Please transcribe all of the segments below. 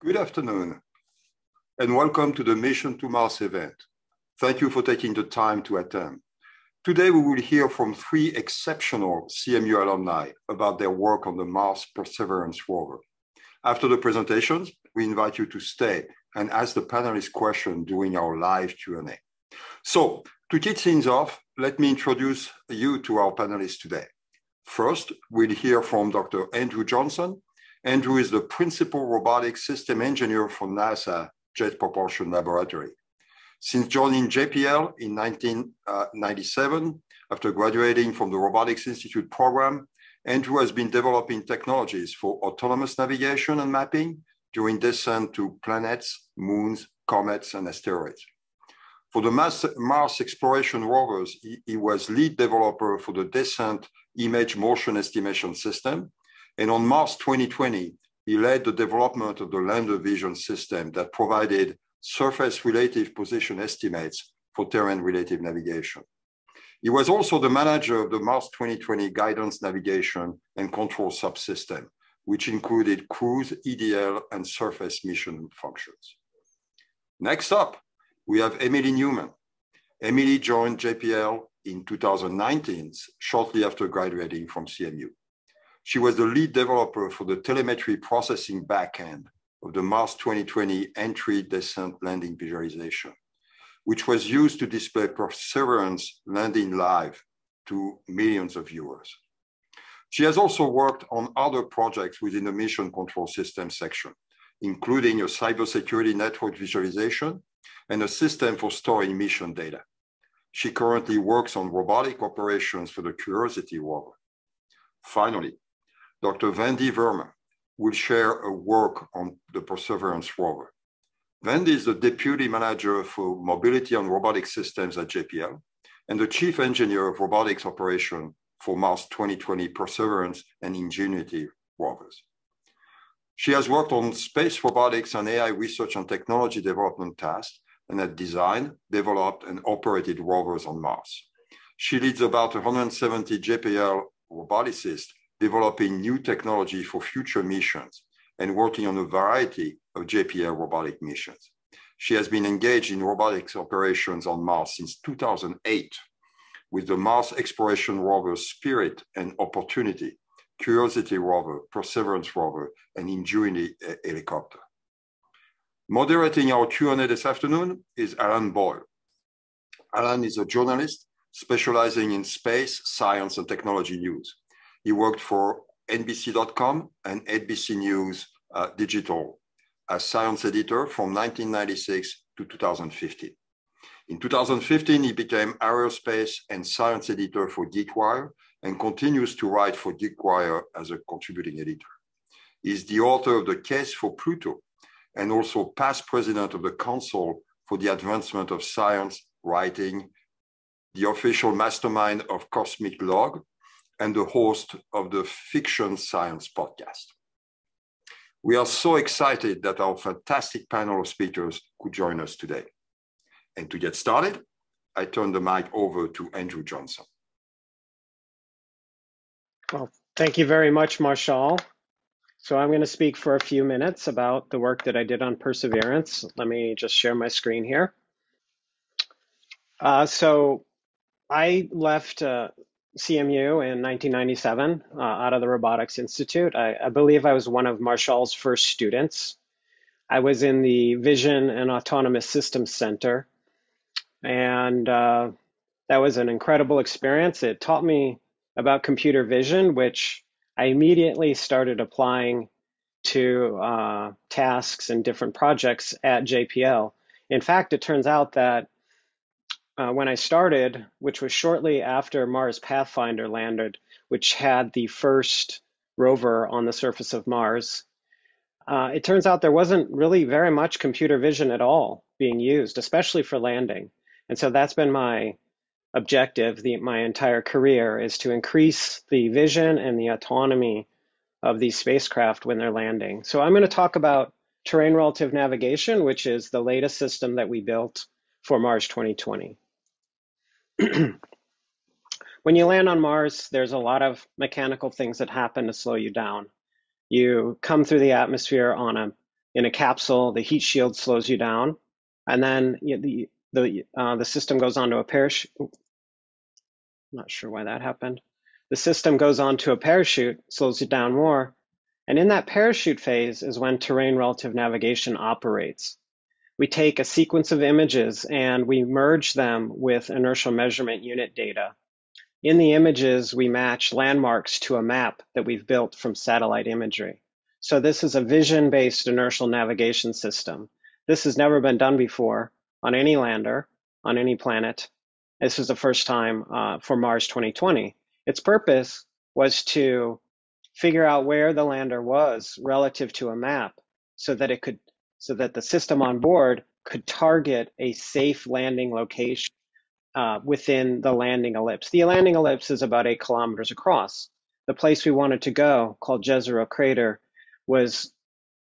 Good afternoon, and welcome to the Mission to Mars event. Thank you for taking the time to attend. Today, we will hear from three exceptional CMU alumni about their work on the Mars Perseverance rover. After the presentations, we invite you to stay and ask the panelists questions during our live Q&A. So, to kick things off, let me introduce you to our panelists today. First, we'll hear from Dr. Andrew Johnson, Andrew is the principal robotic system engineer for NASA Jet Propulsion Laboratory. Since joining JPL in 1997, after graduating from the Robotics Institute program, Andrew has been developing technologies for autonomous navigation and mapping during descent to planets, moons, comets, and asteroids. For the Mars exploration rovers, he, he was lead developer for the Descent Image Motion Estimation System, and on Mars 2020, he led the development of the Lander Vision system that provided surface relative position estimates for terrain relative navigation. He was also the manager of the Mars 2020 guidance navigation and control subsystem, which included cruise, EDL, and surface mission functions. Next up, we have Emily Newman. Emily joined JPL in 2019, shortly after graduating from CMU. She was the lead developer for the telemetry processing backend of the Mars 2020 entry descent landing visualization, which was used to display Perseverance landing live to millions of viewers. She has also worked on other projects within the mission control system section, including a cybersecurity network visualization and a system for storing mission data. She currently works on robotic operations for the Curiosity rover. Finally, Dr. Vandi Verma will share a work on the Perseverance rover. Wendy is the Deputy Manager for Mobility and Robotic Systems at JPL and the Chief Engineer of Robotics Operation for Mars 2020 Perseverance and Ingenuity rovers. She has worked on space robotics and AI research and technology development tasks and has designed, developed, and operated rovers on Mars. She leads about 170 JPL roboticists developing new technology for future missions and working on a variety of JPL robotic missions. She has been engaged in robotics operations on Mars since 2008 with the Mars exploration rovers Spirit and Opportunity, Curiosity rover, Perseverance rover, and Ingenuity uh, helicopter. Moderating our Q&A this afternoon is Alan Boyle. Alan is a journalist specializing in space, science, and technology news. He worked for NBC.com and NBC News uh, Digital as science editor from 1996 to 2015. In 2015, he became aerospace and science editor for GeekWire and continues to write for GeekWire as a contributing editor. He's the author of The Case for Pluto and also past president of the Council for the Advancement of Science Writing, the official mastermind of Cosmic Log, and the host of the Fiction Science podcast. We are so excited that our fantastic panel of speakers could join us today. And to get started, I turn the mic over to Andrew Johnson. Well, thank you very much, Martial. So I'm going to speak for a few minutes about the work that I did on Perseverance. Let me just share my screen here. Uh, so I left uh, CMU in 1997 uh, out of the Robotics Institute. I, I, believe I was one of Martial's first students. I was in the Vision and Autonomous Systems Center, and uh, that was an incredible experience. It taught me about computer vision, which I immediately started applying to uh, tasks and different projects at JPL. In fact, it turns out that uh, when I started, which was shortly after Mars Pathfinder landed, which had the first rover on the surface of Mars, uh, it turns out there wasn't really very much computer vision at all being used, especially for landing. And so that's been my objective the, my entire career is to increase the vision and the autonomy of these spacecraft when they're landing. So I'm going to talk about terrain relative navigation, which is the latest system that we built for Mars 2020. when you land on Mars, there's a lot of mechanical things that happen to slow you down. You come through the atmosphere on a in a capsule, the heat shield slows you down, and then you the the uh, the system goes onto a parachute. Not sure why that happened. The system goes onto a parachute, slows you down more, and in that parachute phase is when terrain relative navigation operates. We take a sequence of images and we merge them with inertial measurement unit data. In the images, we match landmarks to a map that we've built from satellite imagery. So this is a vision-based inertial navigation system. This has never been done before on any lander, on any planet. This is the first time uh, for Mars 2020. Its purpose was to figure out where the lander was relative to a map so that it could so that the system on board could target a safe landing location uh, within the landing ellipse. The landing ellipse is about eight kilometers across. The place we wanted to go, called Jezero Crater, was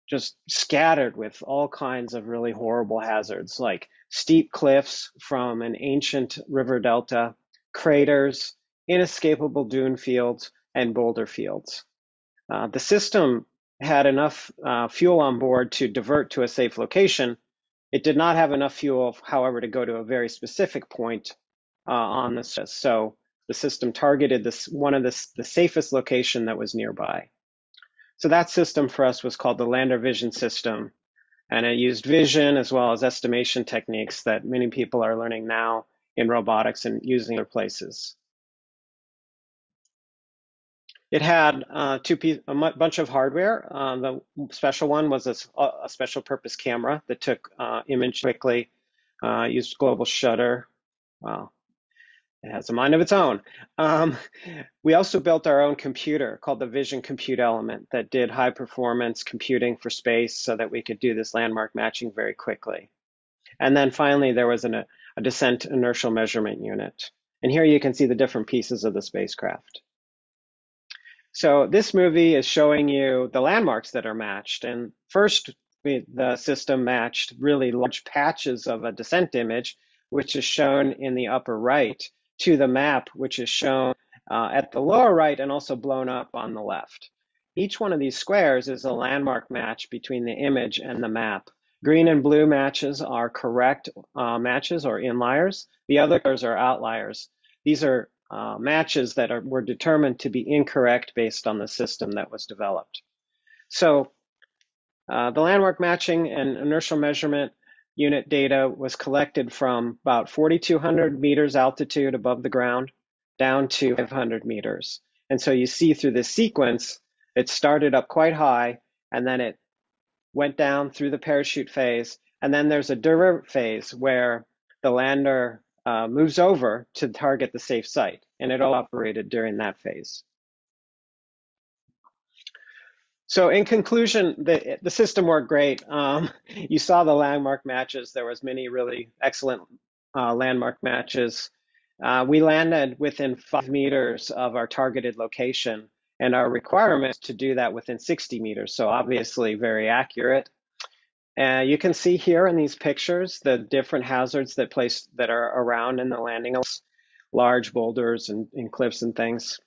just scattered with all kinds of really horrible hazards, like steep cliffs from an ancient river delta, craters, inescapable dune fields, and boulder fields. Uh, the system had enough uh, fuel on board to divert to a safe location. It did not have enough fuel, however, to go to a very specific point uh, on the so the system targeted this one of the, the safest location that was nearby. So that system for us was called the Lander Vision System, and it used vision as well as estimation techniques that many people are learning now in robotics and using other places. It had uh, two piece, a bunch of hardware. Uh, the special one was a, a, special purpose camera that took uh, image quickly, uh, used global shutter. Wow, it has a mind of its own. Um, we also built our own computer called the Vision Compute Element that did high performance computing for space so that we could do this landmark matching very quickly. And then finally, there was an, a descent inertial measurement unit. And here you can see the different pieces of the spacecraft. So this movie is showing you the landmarks that are matched. And first, we, the system matched really large patches of a descent image, which is shown in the upper right, to the map, which is shown uh, at the lower right and also blown up on the left. Each one of these squares is a landmark match between the image and the map. Green and blue matches are correct uh, matches or inliers. The other others are outliers. These are uh, matches that are, were determined to be incorrect based on the system that was developed. So uh, the landmark matching and inertial measurement unit data was collected from about 4,200 meters altitude above the ground down to 500 meters. And so you see through this sequence, it started up quite high and then it went down through the parachute phase. And then there's a divert phase where the lander uh, moves over to target the safe site, and it all operated during that phase. So in conclusion, the, the system worked great. Um, you saw the landmark matches. There was many really excellent uh, landmark matches. Uh, we landed within five meters of our targeted location, and our requirement to do that within 60 meters. So obviously very accurate. Uh, you can see here in these pictures the different hazards that place that are around in the landing, large boulders and, and cliffs and things.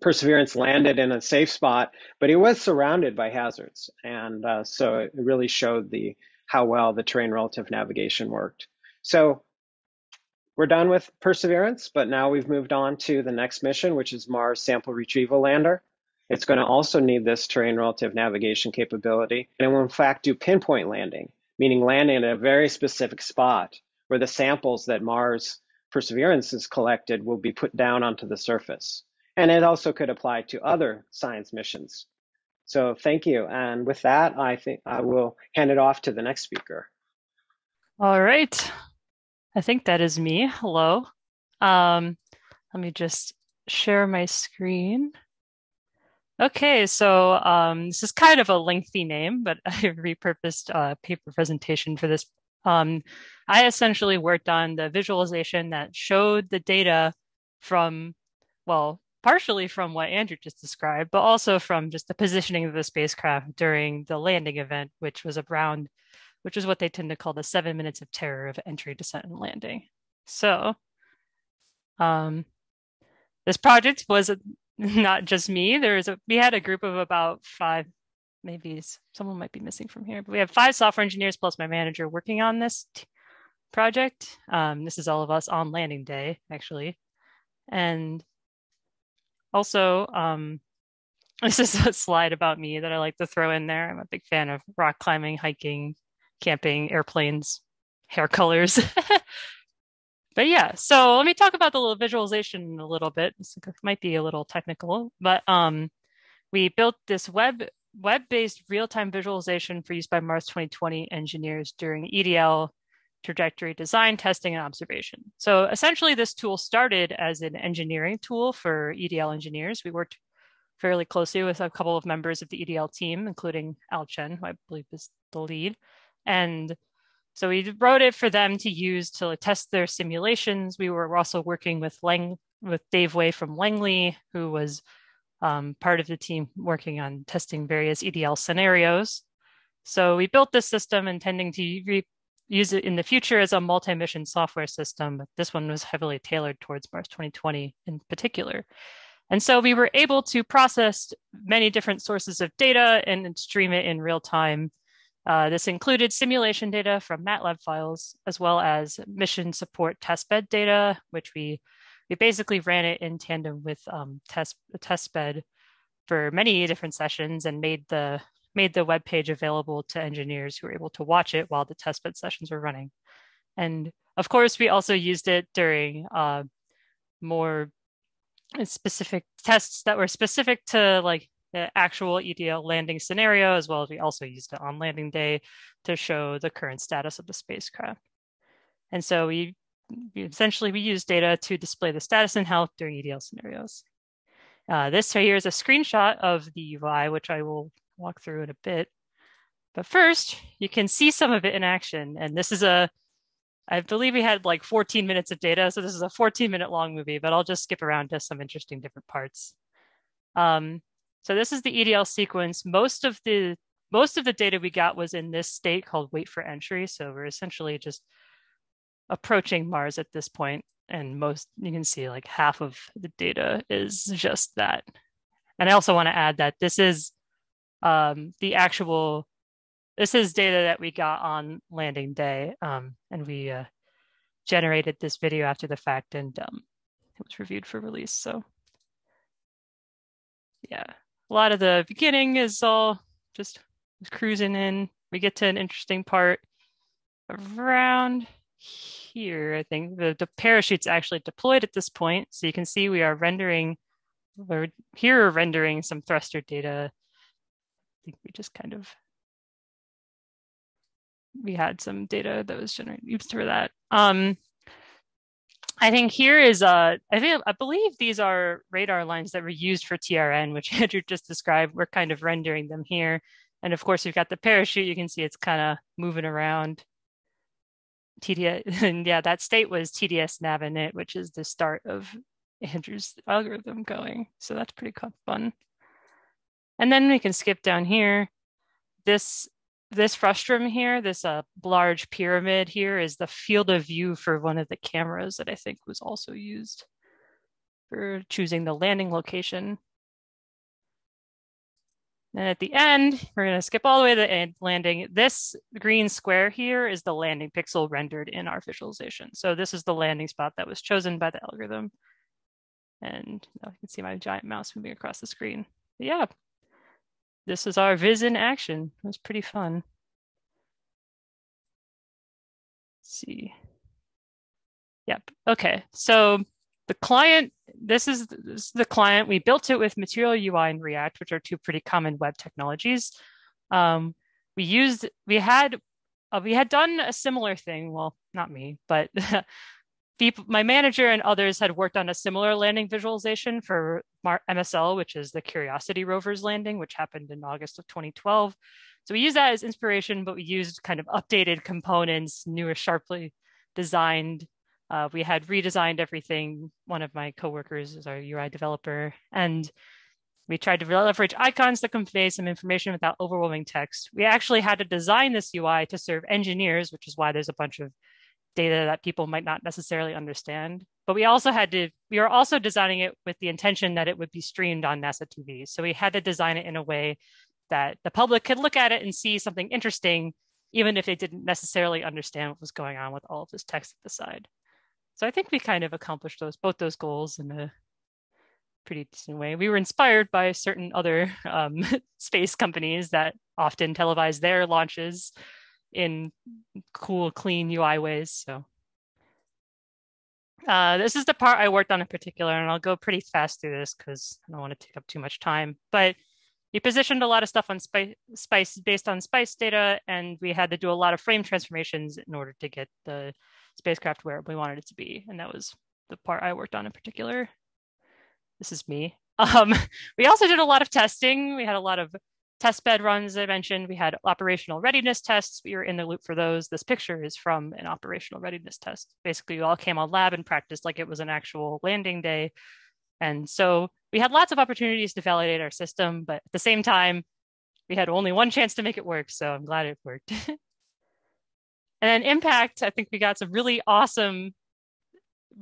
Perseverance landed in a safe spot, but it was surrounded by hazards, and uh, so it really showed the how well the terrain relative navigation worked. So we're done with Perseverance, but now we've moved on to the next mission, which is Mars Sample Retrieval Lander. It's going to also need this terrain relative navigation capability. And it will in fact do pinpoint landing, meaning landing at a very specific spot where the samples that Mars Perseverance has collected will be put down onto the surface. And it also could apply to other science missions. So thank you. And with that, I think I will hand it off to the next speaker. All right. I think that is me. Hello. Um, let me just share my screen. Okay, so um, this is kind of a lengthy name, but I repurposed a paper presentation for this. Um, I essentially worked on the visualization that showed the data from, well, partially from what Andrew just described, but also from just the positioning of the spacecraft during the landing event, which was around, which is what they tend to call the seven minutes of terror of entry, descent, and landing. So, um, this project was not just me. There was a we had a group of about five maybe someone might be missing from here, but we have five software engineers plus my manager working on this project. Um, this is all of us on landing day, actually. And also, um, this is a slide about me that I like to throw in there. I'm a big fan of rock climbing, hiking, camping, airplanes, hair colors. but yeah, so let me talk about the little visualization a little bit. This might be a little technical, but um, we built this web web-based real-time visualization for use by Mars 2020 engineers during EDL trajectory design, testing, and observation. So essentially, this tool started as an engineering tool for EDL engineers. We worked fairly closely with a couple of members of the EDL team, including Al Chen, who I believe is the lead. And so we wrote it for them to use to like, test their simulations. We were also working with Lang with Dave Way from Langley, who was um, part of the team working on testing various EDL scenarios. So we built this system intending to re- use it in the future as a multi-mission software system. But this one was heavily tailored towards Mars 2020 in particular. And so we were able to process many different sources of data and stream it in real time uh, this included simulation data from MATLAB files, as well as mission support testbed data, which we we basically ran it in tandem with um, test testbed for many different sessions and made the made the web page available to engineers who were able to watch it while the testbed sessions were running. And of course, we also used it during uh, more specific tests that were specific to like the actual EDL landing scenario, as well as we also used it on landing day to show the current status of the spacecraft. And so we, essentially we use data to display the status and health during EDL scenarios. Uh, this here is a screenshot of the UI, which I will walk through in a bit. But first, you can see some of it in action. And this is a, I believe we had like 14 minutes of data. So this is a 14 minute long movie, but I'll just skip around to some interesting different parts. Um, so this is the EDL sequence. Most of the most of the data we got was in this state called wait for entry. So we're essentially just approaching Mars at this point, and most you can see like half of the data is just that. And I also want to add that this is um, the actual this is data that we got on landing day, um, and we uh, generated this video after the fact, and um, it was reviewed for release. So yeah a lot of the beginning is all just cruising in. We get to an interesting part around here. I think the, the parachute's actually deployed at this point. So you can see we are rendering, we're here we're rendering some thruster data. I think we just kind of, we had some data that was generated for that. Um, I think here is uh I think I believe these are radar lines that were used for TRN, which Andrew just described. We're kind of rendering them here. And of course, you've got the parachute. You can see it's kind of moving around. TDS, and yeah, that state was TDS Navinit, which is the start of Andrew's algorithm going. So that's pretty fun. And then we can skip down here. This this frustum here, this uh, large pyramid here, is the field of view for one of the cameras that I think was also used for choosing the landing location. And at the end, we're going to skip all the way to the end landing. This green square here is the landing pixel rendered in our visualization. So this is the landing spot that was chosen by the algorithm. And now you can see my giant mouse moving across the screen. But yeah, this is our viz in action. It was pretty fun. Let's see. Yep. Okay. So the client, this is, this is the client. We built it with Material UI and React, which are two pretty common web technologies. Um, we used, we had, uh, we had done a similar thing. Well, not me, but people, my manager and others had worked on a similar landing visualization for MSL, which is the Curiosity rover's landing, which happened in August of 2012. So we use that as inspiration, but we used kind of updated components, newer, sharply designed. Uh, we had redesigned everything. One of my coworkers is our UI developer, and we tried to leverage icons to convey some information without overwhelming text. We actually had to design this UI to serve engineers, which is why there's a bunch of data that people might not necessarily understand. But we also had to, we were also designing it with the intention that it would be streamed on NASA TV. So we had to design it in a way that the public could look at it and see something interesting, even if they didn't necessarily understand what was going on with all of this text at the side. So I think we kind of accomplished those both those goals in a pretty decent way. We were inspired by certain other um, space companies that often televise their launches in cool, clean UI ways. So uh, this is the part I worked on in particular, and I'll go pretty fast through this because I don't want to take up too much time. But we positioned a lot of stuff on SPICE, SPICE based on SPICE data, and we had to do a lot of frame transformations in order to get the spacecraft where we wanted it to be. And that was the part I worked on in particular. This is me. Um, we also did a lot of testing. We had a lot of test bed runs I mentioned. We had operational readiness tests. We were in the loop for those. This picture is from an operational readiness test. Basically, we all came on lab and practiced like it was an actual landing day. And so we had lots of opportunities to validate our system, but at the same time, we had only one chance to make it work. So I'm glad it worked. and then impact, I think we got some really awesome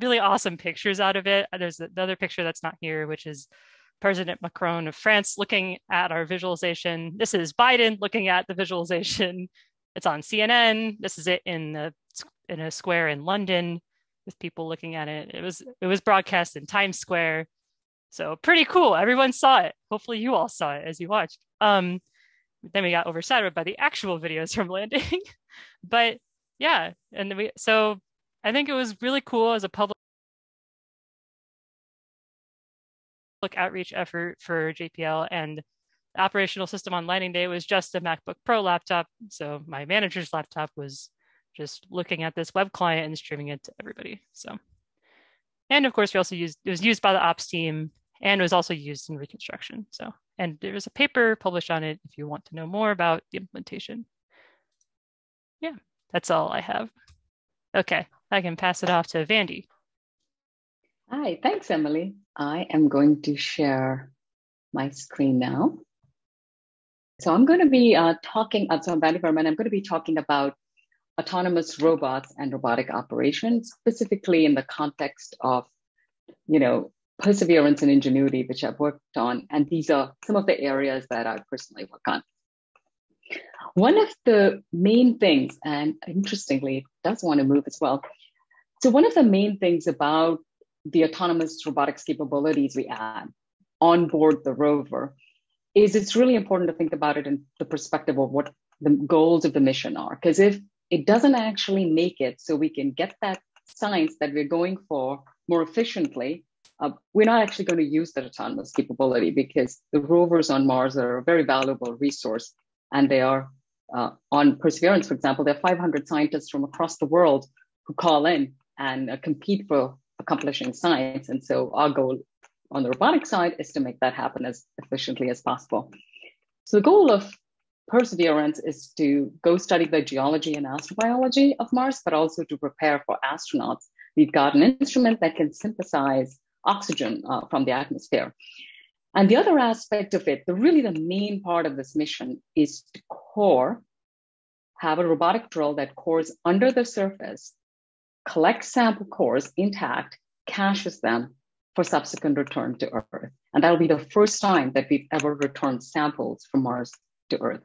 really awesome pictures out of it. There's another picture that's not here, which is President Macron of France looking at our visualization. This is Biden looking at the visualization. It's on CNN. This is it in the in a square in London with people looking at it. It was it was broadcast in Times Square. So pretty cool. Everyone saw it. Hopefully you all saw it as you watched. Um, then we got overshadowed by the actual videos from landing. but yeah, and we so I think it was really cool as a public outreach effort for JPL and the operational system on landing day was just a MacBook Pro laptop. So my manager's laptop was just looking at this web client and streaming it to everybody. So, and of course we also used, it was used by the ops team and was also used in reconstruction. So, and there was a paper published on it if you want to know more about the implementation. Yeah, that's all I have. Okay, I can pass it off to Vandi. Hi, thanks, Emily. I am going to share my screen now. So I'm going to be uh, talking, uh, so I'm Vandi Verman, I'm going to be talking about autonomous robots and robotic operations, specifically in the context of, you know, perseverance and ingenuity, which I've worked on. And these are some of the areas that I personally work on. One of the main things, and interestingly, it does want to move as well, so one of the main things about the autonomous robotics capabilities we add on board the rover is it's really important to think about it in the perspective of what the goals of the mission are. Because if it doesn't actually make it so we can get that science that we're going for more efficiently, uh, we're not actually going to use that autonomous capability because the rovers on Mars are a very valuable resource and they are uh, on Perseverance, for example, there are 500 scientists from across the world who call in and uh, compete for accomplishing science. And so our goal on the robotic side is to make that happen as efficiently as possible. So the goal of Perseverance is to go study the geology and astrobiology of Mars, but also to prepare for astronauts. We've got an instrument that can synthesize oxygen uh, from the atmosphere. And the other aspect of it, the really the main part of this mission is to core, have a robotic drill that cores under the surface collects sample cores intact, caches them for subsequent return to Earth. And that'll be the first time that we've ever returned samples from Mars to Earth.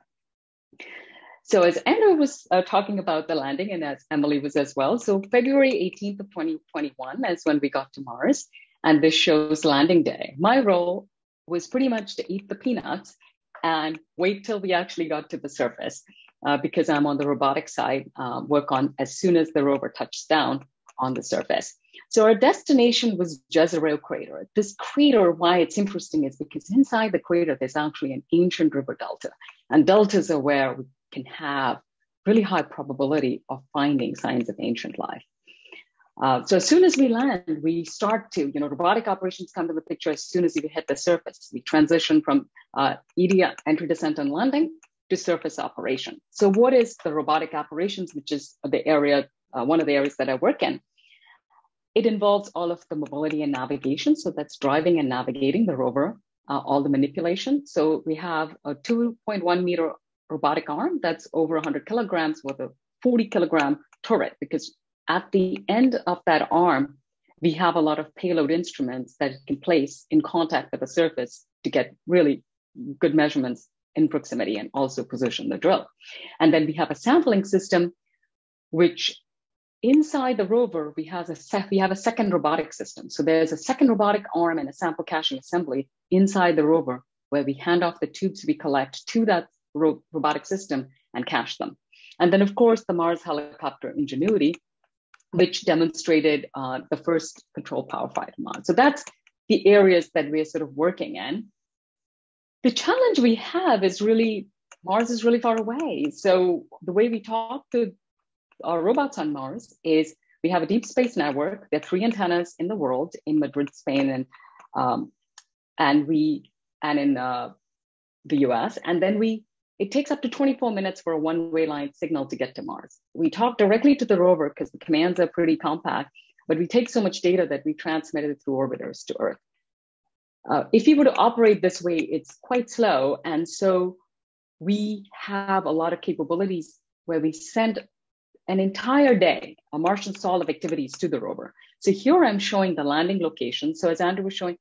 So as Andrew was uh, talking about the landing and as Emily was as well, so February 18th of 2021 is when we got to Mars and this shows landing day. My role was pretty much to eat the peanuts and wait till we actually got to the surface uh, because I'm on the robotic side, uh, work on as soon as the rover touches down on the surface. So our destination was Jezero Crater. This crater, why it's interesting is because inside the crater, there's actually an ancient river delta. And deltas are where we can have really high probability of finding signs of ancient life. Uh, so as soon as we land, we start to, you know, robotic operations come to the picture as soon as we hit the surface. We transition from uh, entry, descent, and landing, to surface operation. So what is the robotic operations, which is the area, uh, one of the areas that I work in? It involves all of the mobility and navigation. So that's driving and navigating the rover, uh, all the manipulation. So we have a 2.1 meter robotic arm that's over 100 kilograms with a 40 kilogram turret, because at the end of that arm, we have a lot of payload instruments that can place in contact with the surface to get really good measurements in proximity and also position the drill. And then we have a sampling system, which inside the rover, we have, a we have a second robotic system. So there's a second robotic arm and a sample caching assembly inside the rover where we hand off the tubes we collect to that ro robotic system and cache them. And then, of course, the Mars helicopter Ingenuity, which demonstrated uh, the first controlled power on Mars. So that's the areas that we're sort of working in. The challenge we have is really Mars is really far away. So the way we talk to our robots on Mars is we have a deep space network. There are three antennas in the world in Madrid, Spain, and um, and we and in uh, the US. And then we it takes up to 24 minutes for a one-way line signal to get to Mars. We talk directly to the rover because the commands are pretty compact, but we take so much data that we transmit it through orbiters to Earth. Uh, if you were to operate this way, it's quite slow. And so we have a lot of capabilities where we send an entire day, a Martian sol of activities to the rover. So here I'm showing the landing location. So as Andrew was showing,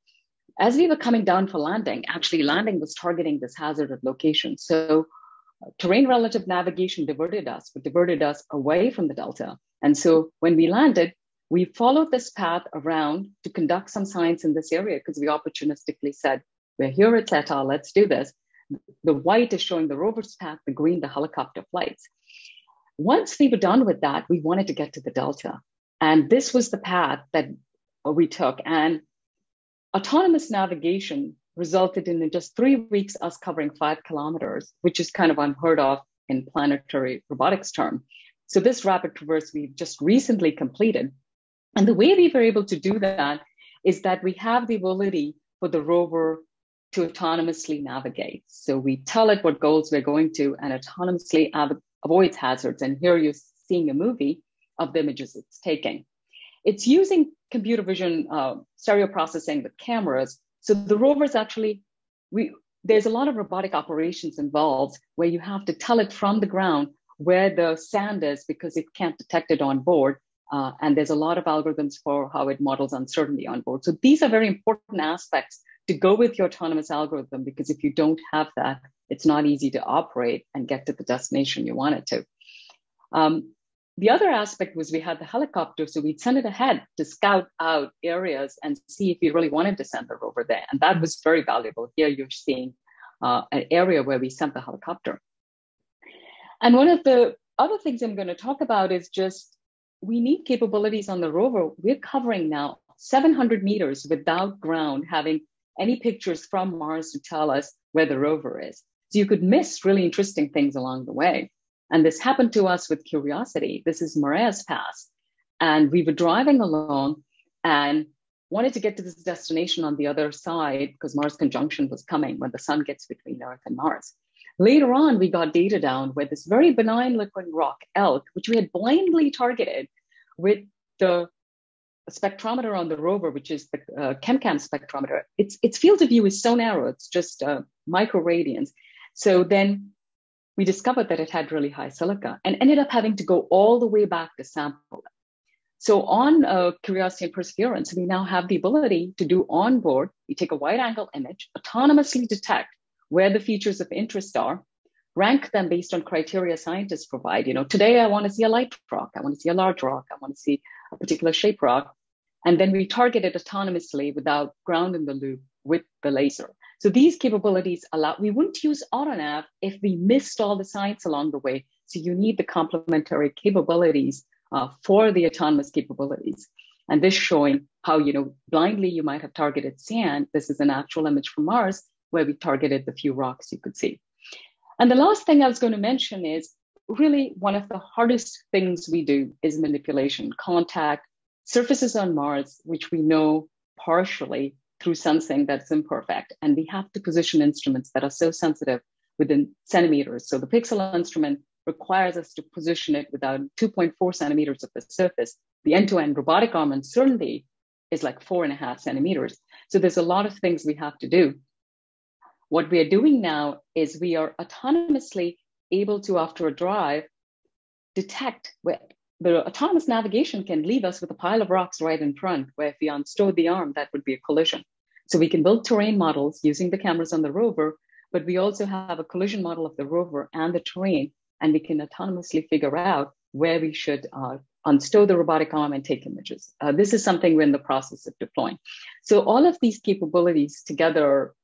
as we were coming down for landing, actually landing was targeting this hazarded location. So uh, terrain relative navigation diverted us, but diverted us away from the delta. And so when we landed, we followed this path around to conduct some science in this area because we opportunistically said, we're here at Séítah, let's do this. The white is showing the rover's path, the green, the helicopter flights. Once we were done with that, we wanted to get to the Delta. And this was the path that we took. And autonomous navigation resulted in, in just three weeks us covering five kilometers, which is kind of unheard of in planetary robotics term. So this rapid traverse we've just recently completed and the way we were able to do that is that we have the ability for the rover to autonomously navigate. So we tell it what goals we're going to and autonomously av- avoids hazards. And here you're seeing a movie of the images it's taking. It's using computer vision uh, stereo processing with cameras. So the rovers actually, we, there's a lot of robotic operations involved where you have to tell it from the ground where the sand is because it can't detect it on board. Uh, and there's a lot of algorithms for how it models uncertainty on board. So these are very important aspects to go with your autonomous algorithm because if you don't have that, it's not easy to operate and get to the destination you want it to. Um, the other aspect was we had the helicopter, so we'd send it ahead to scout out areas and see if we really wanted to send the rover there. And that was very valuable. Here you're seeing uh, an area where we sent the helicopter. And one of the other things I'm going to talk about is just we need capabilities on the rover. We're covering now 700 meters without ground having any pictures from Mars to tell us where the rover is. So you could miss really interesting things along the way. And this happened to us with Curiosity. This is Marias Pass. And we were driving along and wanted to get to this destination on the other side because Mars conjunction was coming when the sun gets between Earth and Mars. Later on, we got data down where this very benign looking rock, elk, which we had blindly targeted with the spectrometer on the rover, which is the uh, ChemCam spectrometer, its, its field of view is so narrow, it's just uh, micro radians. So then we discovered that it had really high silica and ended up having to go all the way back to sample it. So on uh, Curiosity and Perseverance, we now have the ability to do on board, we take a wide angle image, autonomously detect where the features of interest are, rank them based on criteria scientists provide. You know, today I want to see a light rock, I want to see a large rock, I want to see a particular shape rock. And then we target it autonomously without ground in the loop with the laser. So these capabilities allow, we wouldn't use AutoNav if we missed all the science along the way. So you need the complementary capabilities uh, for the autonomous capabilities. And this showing how, you know, blindly you might have targeted sand. This is an actual image from Mars where we targeted the few rocks you could see. And the last thing I was going to mention is really one of the hardest things we do is manipulation, contact, surfaces on Mars, which we know partially through sensing that's imperfect. And we have to position instruments that are so sensitive within centimeters. So the PIXL instrument requires us to position it without 2.4 centimeters of the surface. The end-to-end robotic arm uncertainty is like four and a half centimeters. So there's a lot of things we have to do. What we are doing now is we are autonomously able to, after a drive, detect where the autonomous navigation can leave us with a pile of rocks right in front, where if we unstow the arm, that would be a collision. So we can build terrain models using the cameras on the rover, but we also have a collision model of the rover and the terrain, and we can autonomously figure out where we should uh, unstow the robotic arm and take images. Uh, this is something we're in the process of deploying. So all of these capabilities together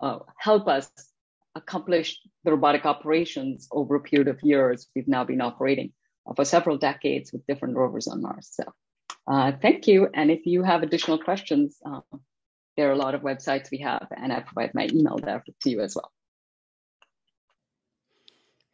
uh, help us accomplish the robotic operations over a period of years. We've now been operating for several decades with different rovers on Mars. So uh, thank you. And if you have additional questions, uh, there are a lot of websites we have, and I provide my email there to you as well.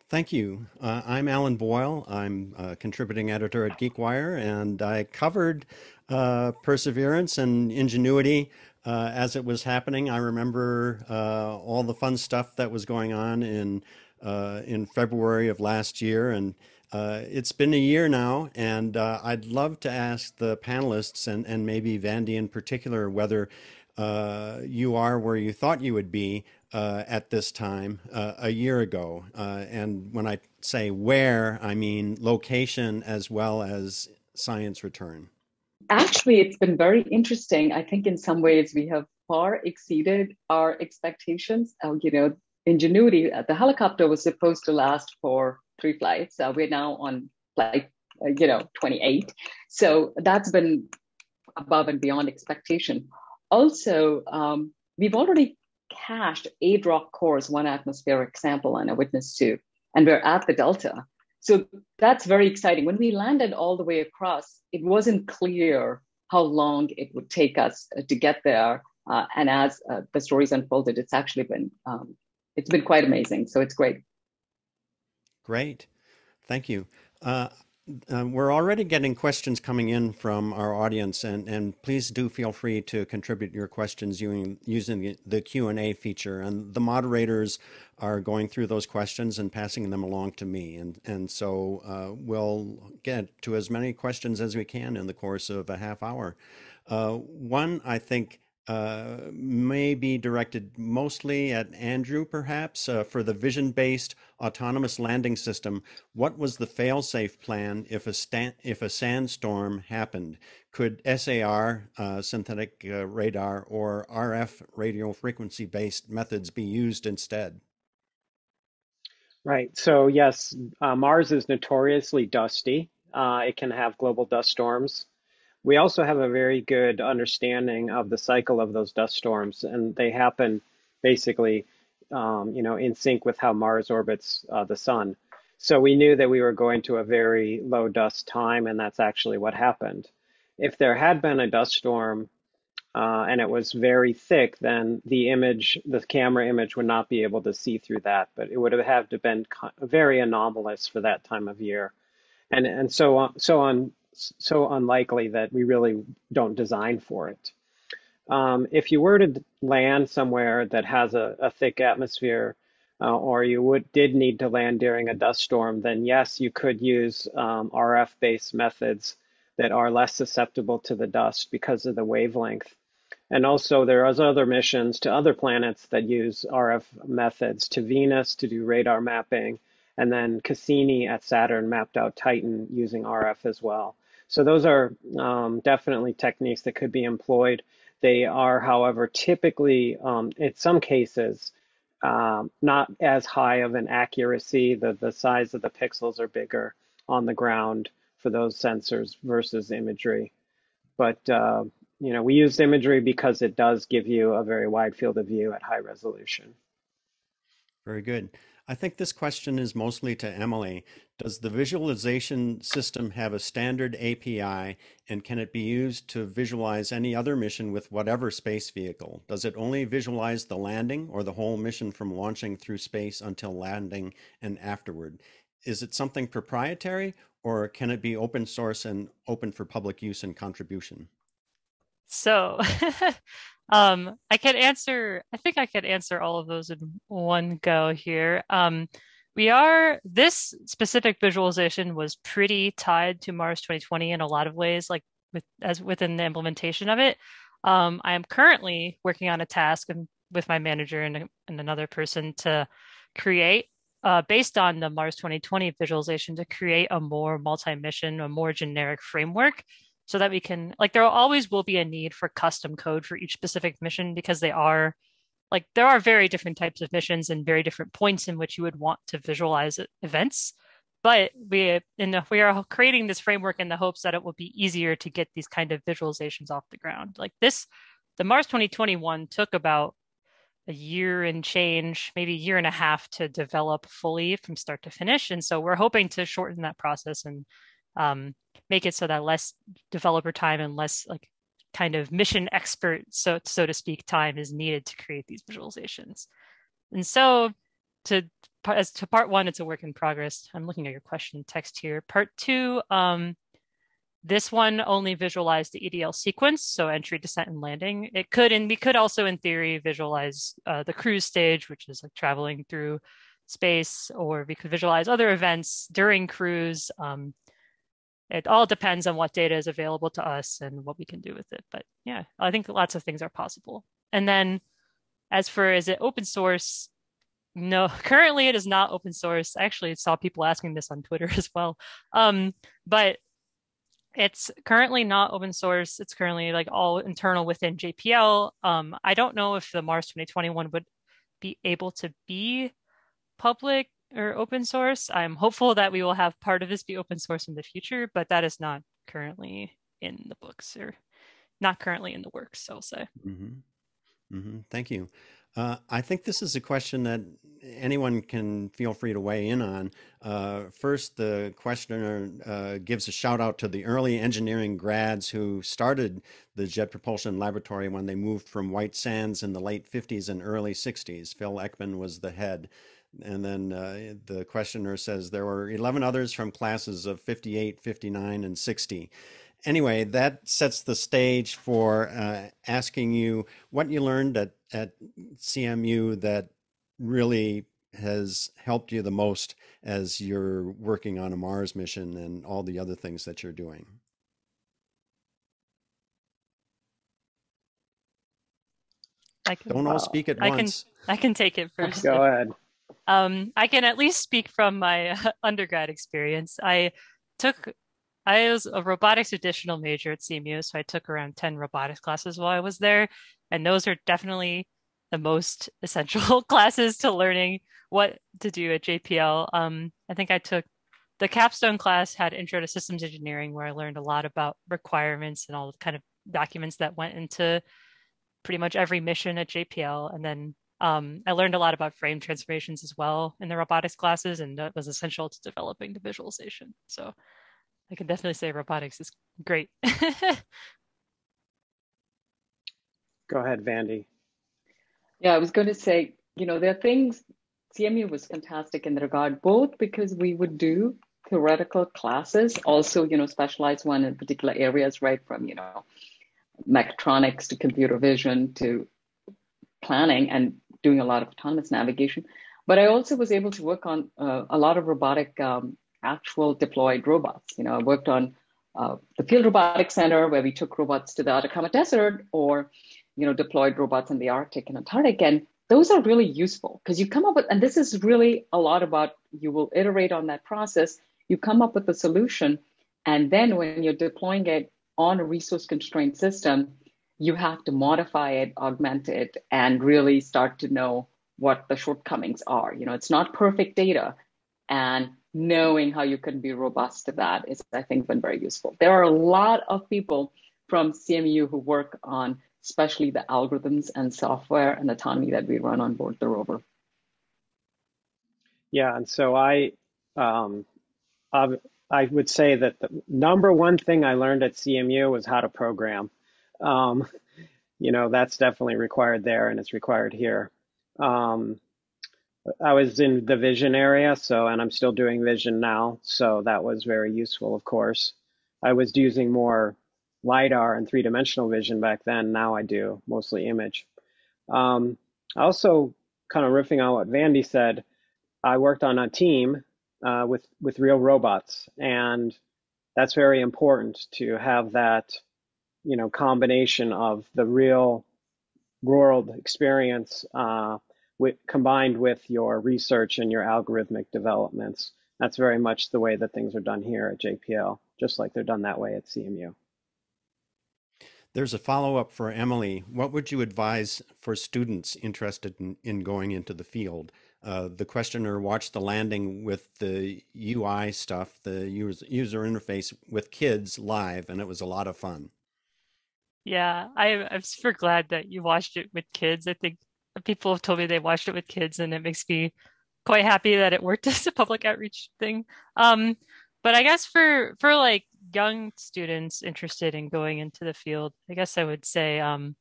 Thank you. Uh, I'm Alan Boyle. I'm a contributing editor at GeekWire, and I covered uh, Perseverance and Ingenuity uh, as it was happening. I remember uh, all the fun stuff that was going on in uh, in February of last year, and uh, it's been a year now, and uh, I'd love to ask the panelists and, and maybe Vandi in particular whether uh, you are where you thought you would be uh, at this time uh, a year ago. Uh, and when I say where, I mean location as well as science return. Actually, it's been very interesting. I think in some ways we have far exceeded our expectations. you know, Ingenuity, the helicopter was supposed to last for three flights. Uh, we're now on flight, uh, you know, 28. So that's been above and beyond expectation. Also, um, we've already cached eight rock cores, one atmospheric sample, and a witness two, and we're at the delta. So that's very exciting. When we landed all the way across, it wasn't clear how long it would take us uh, to get there. Uh, and as uh, the stories unfolded, it's actually been um, it's been quite amazing. So it's great. Great. Thank you. Uh, uh, we're already getting questions coming in from our audience, and, and please do feel free to contribute your questions using, using the Q&A feature. And the moderators are going through those questions and passing them along to me. And, and so uh, we'll get to as many questions as we can in the course of a half hour. Uh, one, I think, uh, may be directed mostly at Andrew, perhaps, uh, for the vision-based autonomous landing system. What was the fail-safe plan if a if a sandstorm happened? Could SAR, uh, synthetic uh, radar, or RF radio frequency-based methods be used instead? Right. So yes, uh, Mars is notoriously dusty. it can have global dust storms. We also have a very good understanding of the cycle of those dust storms, and they happen basically, um, you know, in sync with how Mars orbits uh, the sun. So we knew that we were going to a very low dust time, and that's actually what happened. If there had been a dust storm uh, and it was very thick, then the image, the camera image, would not be able to see through that. But it would have had to been very anomalous for that time of year, and and so on, so on so unlikely that we really don't design for it. Um, if you were to land somewhere that has a, a thick atmosphere, uh, or you would did need to land during a dust storm, then yes, you could use um, RF-based methods that are less susceptible to the dust because of the wavelength. And also there are other missions to other planets that use RF methods to Venus to do radar mapping. And then Cassini at Saturn mapped out Titan using RF as well. So those are um, definitely techniques that could be employed. They are, however, typically, um, in some cases, um, not as high of an accuracy. The, the size of the pixels are bigger on the ground for those sensors versus imagery. But, uh, you know, we use imagery because it does give you a very wide field of view at high resolution. Very good. I think this question is mostly to Emily. Does the visualization system have a standard API and can it be used to visualize any other mission with whatever space vehicle? Does it only visualize the landing or the whole mission from launching through space until landing and afterward? Is it something proprietary or can it be open source and open for public use and contribution? So Um, I can answer, I think I could answer all of those in one go here. Um, we are, this specific visualization was pretty tied to Mars 2020 in a lot of ways, like with as within the implementation of it. Um, I am currently working on a task with my manager and, and another person to create uh, based on the Mars 2020 visualization to create a more multi-mission, a more generic framework so that we can like there always will be a need for custom code for each specific mission because they are like there are very different types of missions and very different points in which you would want to visualize events. But we in the, we are creating this framework in the hopes that it will be easier to get these kind of visualizations off the ground. Like this the mars 2021 took about a year and change maybe a year and a half to develop fully from start to finish. And so we're hoping to shorten that process and um, make it so that less developer time and less like kind of mission expert so so to speak time is needed to create these visualizations. And so to as to part one it's a work in progress. I'm looking at your question text here. Part two um, this one only visualized the edl sequence so entry descent and landing. It could and we could also in theory visualize uh, the cruise stage which is like traveling through space or we could visualize other events during cruise um, it all depends on what data is available to us and what we can do with it. But yeah, I think lots of things are possible. And then as for is it open source? No, currently it is not open source. I actually saw people asking this on Twitter as well. Um, but it's currently not open source. It's currently like all internal within JPL. Um, I don't know if the Mars 2021 would be able to be public or open source. I'm hopeful that we will have part of this be open source in the future, but that is not currently in the books or not currently in the works, I'll say. Mm-hmm. Mm-hmm. Thank you. Uh, I think this is a question that anyone can feel free to weigh in on. Uh, first, the questioner uh, gives a shout out to the early engineering grads who started the Jet Propulsion Laboratory when they moved from White Sands in the late 50s and early 60s. Phil Ekman was the head. And then uh, the questioner says there were 11 others from classes of 58, 59, and 60. Anyway, that sets the stage for uh, asking you what you learned at, at CMU that really has helped you the most as you're working on a Mars mission and all the other things that you're doing. I can, Don't all speak at I once. Can, I can take it first. Go ahead. Um, I can at least speak from my undergrad experience. I took, I was a robotics additional major at CMU, so I took around 10 robotics classes while I was there. And those are definitely the most essential classes to learning what to do at JPL. Um, I think I took the capstone class had intro to systems engineering where I learned a lot about requirements and all the kind of documents that went into pretty much every mission at JPL. And then um, I learned a lot about frame transformations as well in the robotics classes, and that was essential to developing the visualization. So I can definitely say robotics is great. Go ahead, Vandi. Yeah, I was going to say, you know, there are things, CMU was fantastic in the regard, both because we would do theoretical classes, also, you know, specialized one in particular areas, right from, you know, mechatronics to computer vision to planning and doing a lot of autonomous navigation. But I also was able to work on uh, a lot of robotic um, actual deployed robots. You know, I worked on uh, the Field Robotics Center where we took robots to the Atacama Desert or, you know, deployed robots in the Arctic and Antarctic. And those are really useful because you come up with, and this is really a lot about you will iterate on that process. You come up with a solution. And then when you're deploying it on a resource constrained system, you have to modify it, augment it, and really start to know what the shortcomings are. You know, it's not perfect data. And knowing how you can be robust to that is, I think, been very useful. There are a lot of people from CMU who work on especially the algorithms and software and autonomy that we run on board the rover. Yeah, and so I, um, I would say that the number one thing I learned at CMU was how to program. Um, you know, that's definitely required there and it's required here. Um, I was in the vision area, so, and I'm still doing vision now, so that was very useful, of course. I was using more LiDAR and three dimensional vision back then. Now I do mostly image. Um, also, kind of riffing on what Vandi said, I worked on a team uh, with, with real robots, and that's very important to have that you know combination of the real world experience uh, with, combined with your research and your algorithmic developments. That's very much the way that things are done here at JPL, just like they're done that way at CMU. There's a follow up for Emily. What would you advise for students interested in, in going into the field? Uh, the questioner watched the landing with the UI stuff, the user, user interface with kids live, and it was a lot of fun. Yeah, I, I'm super glad that you watched it with kids. I think people have told me they watched it with kids, and it makes me quite happy that it worked as a public outreach thing. Um, but I guess for for like young students interested in going into the field, I guess I would say um,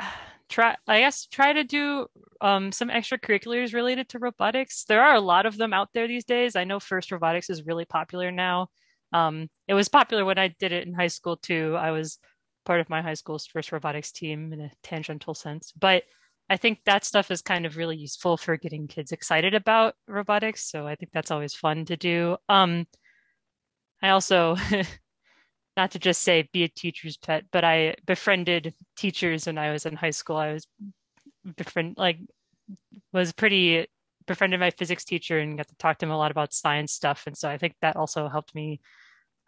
try I guess try to do um, some extracurriculars related to robotics. There are a lot of them out there these days. I know FIRST Robotics is really popular now. Um, it was popular when I did it in high school too. I was part of my high school's FIRST Robotics team in a tangential sense, but I think that stuff is kind of really useful for getting kids excited about robotics. So I think that's always fun to do. Um, I also, not to just say be a teacher's pet, but I befriended teachers when I was in high school. I was befriend like was pretty befriended my physics teacher and got to talk to him a lot about science stuff. And so I think that also helped me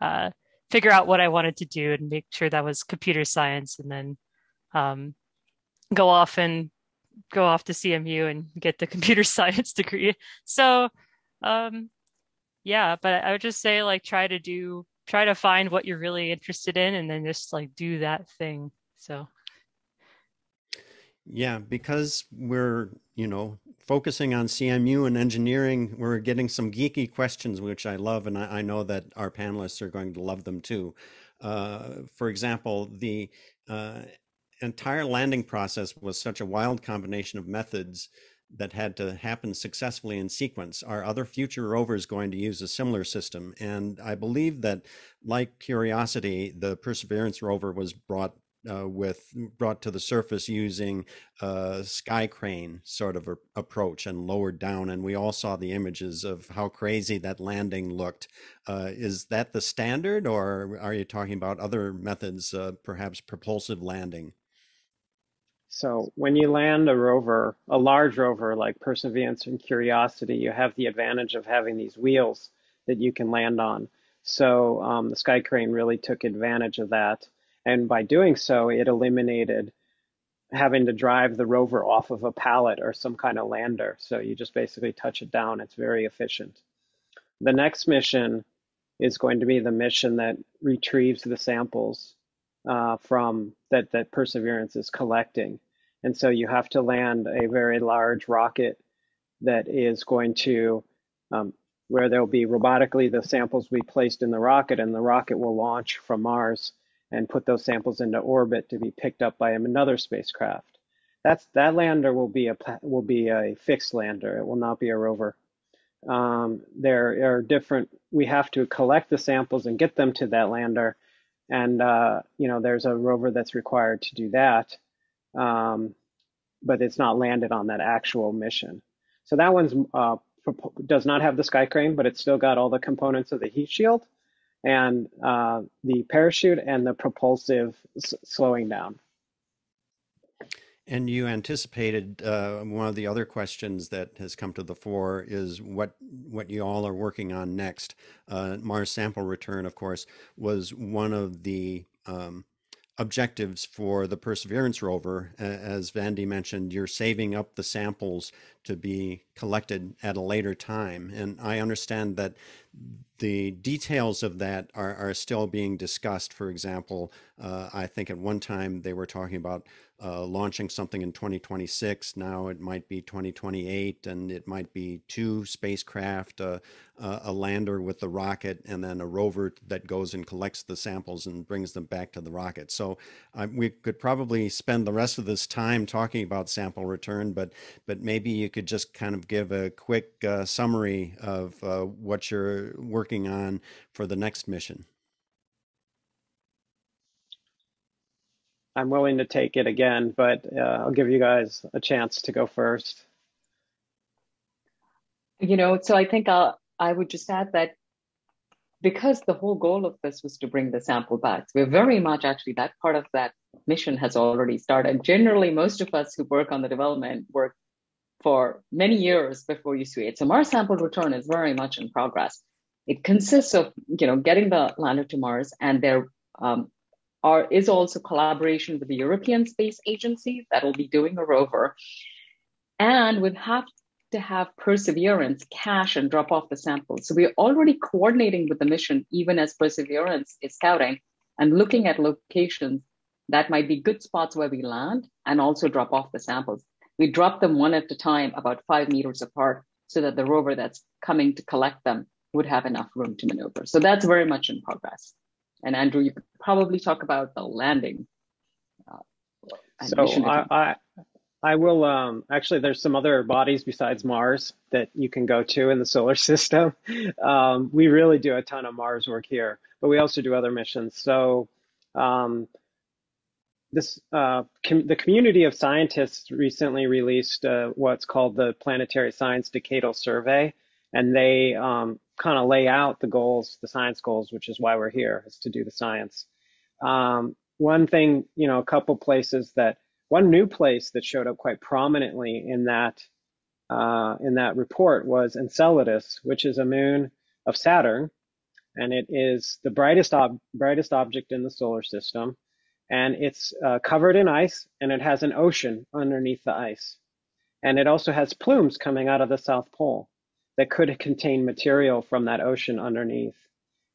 uh, figure out what I wanted to do and make sure that was computer science, and then um, go off and go off to CMU and get the computer science degree. So, um, yeah, but I would just say like try to do try to find what you're really interested in and then just like do that thing. So yeah, because we're, you know, focusing on CMU and engineering, we're getting some geeky questions, which I love, and I, I know that our panelists are going to love them too. Uh, for example, the uh, entire landing process was such a wild combination of methods that had to happen successfully in sequence. Are other future rovers going to use a similar system? And I believe that, like Curiosity, the Perseverance rover was brought uh, with brought to the surface using a sky crane sort of a, approach and lowered down. And we all saw the images of how crazy that landing looked. Uh, is that the standard, or are you talking about other methods, uh, perhaps propulsive landing? So when you land a rover, a large rover like Perseverance and Curiosity, you have the advantage of having these wheels that you can land on. So um, the Sky Crane really took advantage of that. And by doing so, it eliminated having to drive the rover off of a pallet or some kind of lander. So you just basically touch it down. It's very efficient. The next mission is going to be the mission that retrieves the samples uh, from that that Perseverance is collecting. And so you have to land a very large rocket that is going to, um, where there'll be robotically the samples will be placed in the rocket and the rocket will launch from Mars and put those samples into orbit to be picked up by another spacecraft. That's that lander will be a will be a fixed lander. It will not be a rover. Um, there are different. We have to collect the samples and get them to that lander, and uh, you know there's a rover that's required to do that um, but it's not landed on that actual mission. So that one's uh, does not have the sky crane, but it's still got all the components of the heat shield and uh, the parachute and the propulsive slowing down. And you anticipated uh, one of the other questions that has come to the fore is what what you all are working on next. Uh, Mars sample return, of course, was one of the um, objectives for the Perseverance rover. As Vandi mentioned, you're saving up the samples to be collected at a later time. And I understand that the details of that are, are still being discussed. For example, uh, I think at one time they were talking about uh, launching something in 2026. Now it might be 2028, and it might be two spacecraft, uh, a lander with the rocket, and then a rover that goes and collects the samples and brings them back to the rocket. So uh, we could probably spend the rest of this time talking about sample return, but but maybe you could just kind of give a quick uh, summary of uh, what you're working on for the next mission. I'm willing to take it again, but uh, I'll give you guys a chance to go first. You know, so I think I'll, I would just add that because the whole goal of this was to bring the sample back, we're very much actually that part of that mission has already started. Generally, most of us who work on the development work for many years before you see it. So Mars sample return is very much in progress. It consists of, you know, getting the lander to Mars and there um, are, is also collaboration with the European Space Agency that will be doing a rover. And we have to have Perseverance cache and drop off the samples. So we're already coordinating with the mission, even as Perseverance is scouting and looking at locations that might be good spots where we land and also drop off the samples. We drop them one at a time, about five meters apart, so that the rover that's coming to collect them would have enough room to maneuver. So that's very much in progress. And Andrew, you could probably talk about the landing. Uh, so I, I, I, will um, actually. There's some other bodies besides Mars that you can go to in the solar system. Um, we really do a ton of Mars work here, but we also do other missions. So um, this uh, com the community of scientists recently released uh, what's called the Planetary Science Decadal Survey, and they um, kind of lay out the goals, the science goals, which is why we're here, is to do the science. Um, one thing, you know, a couple places that one new place that showed up quite prominently in that uh, in that report was Enceladus, which is a moon of Saturn, and it is the brightest ob brightest object in the solar system and it's uh, covered in ice and it has an ocean underneath the ice. And it also has plumes coming out of the South Pole that could contain material from that ocean underneath.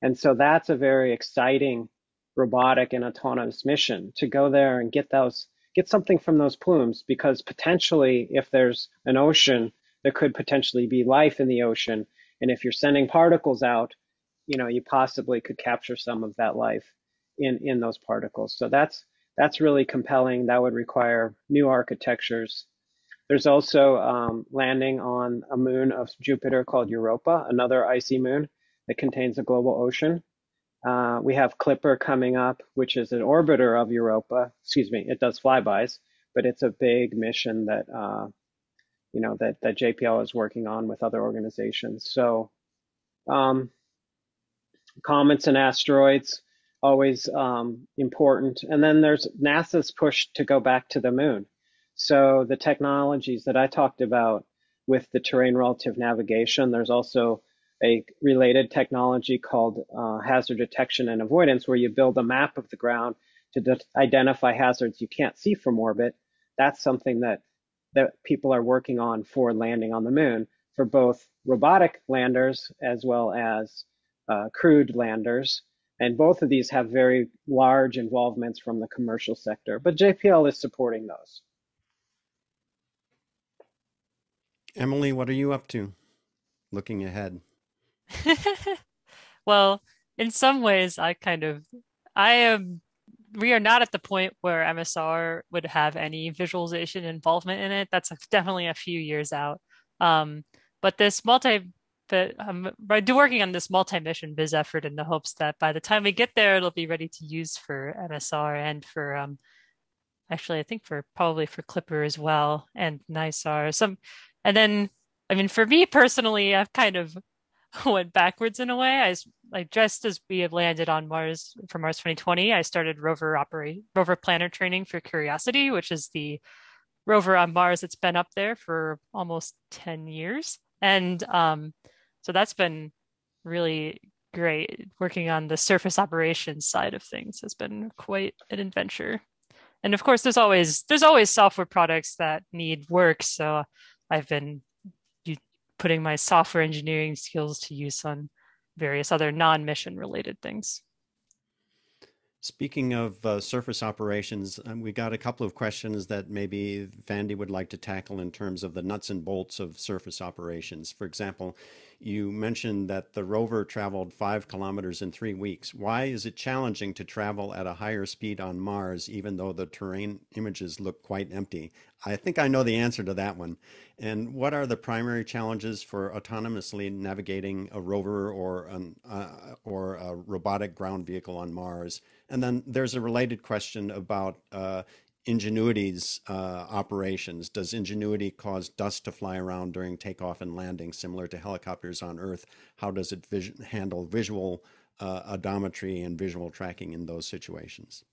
And so that's a very exciting robotic and autonomous mission to go there and get those get something from those plumes because potentially if there's an ocean there could potentially be life in the ocean and if you're sending particles out you know you possibly could capture some of that life in, in those particles. So that's, that's really compelling. That would require new architectures. There's also um, landing on a moon of Jupiter called Europa, another icy moon that contains a global ocean. Uh, we have Clipper coming up, which is an orbiter of Europa. Excuse me, it does flybys, but it's a big mission that uh, you know that that JPL is working on with other organizations. So, um, comets and asteroids always um, important. And then there's NASA's push to go back to the moon. So the technologies that I talked about with the terrain relative navigation, there's also a related technology called uh, hazard detection and avoidance, where you build a map of the ground to identify hazards you can't see from orbit. That's something that that people are working on for landing on the moon for both robotic landers as well as uh, crewed landers. And both of these have very large involvements from the commercial sector, but JPL is supporting those. Emily, what are you up to looking ahead? well, in some ways, I kind of, I am, we are not at the point where MSR would have any visualization involvement in it. That's definitely a few years out. Um, but this multi but I'm do working on this multi-mission viz effort in the hopes that by the time we get there, it'll be ready to use for MSR and for um, actually I think for probably for Clipper as well and NISAR. Some, and then I mean for me personally, I've kind of went backwards in a way. I like just as we have landed on Mars for Mars 2020, I started rover operate rover planner training for Curiosity, which is the rover on Mars that's been up there for almost 10 years. And um, so that's been really great. Working on the surface operations side of things has been quite an adventure. And of course, there's always there's always software products that need work. So I've been putting my software engineering skills to use on various other non-mission related things. Speaking of uh, surface operations, um, we got a couple of questions that maybe Vandi would like to tackle in terms of the nuts and bolts of surface operations. For example, you mentioned that the rover traveled five kilometers in three weeks. Why is it challenging to travel at a higher speed on Mars, even though the terrain images look quite empty? I think I know the answer to that one. And what are the primary challenges for autonomously navigating a rover or an uh, or a robotic ground vehicle on Mars? And then there's a related question about uh, Ingenuity's uh, operations? Does Ingenuity cause dust to fly around during takeoff and landing, similar to helicopters on Earth? How does it vis handle visual uh, odometry and visual tracking in those situations?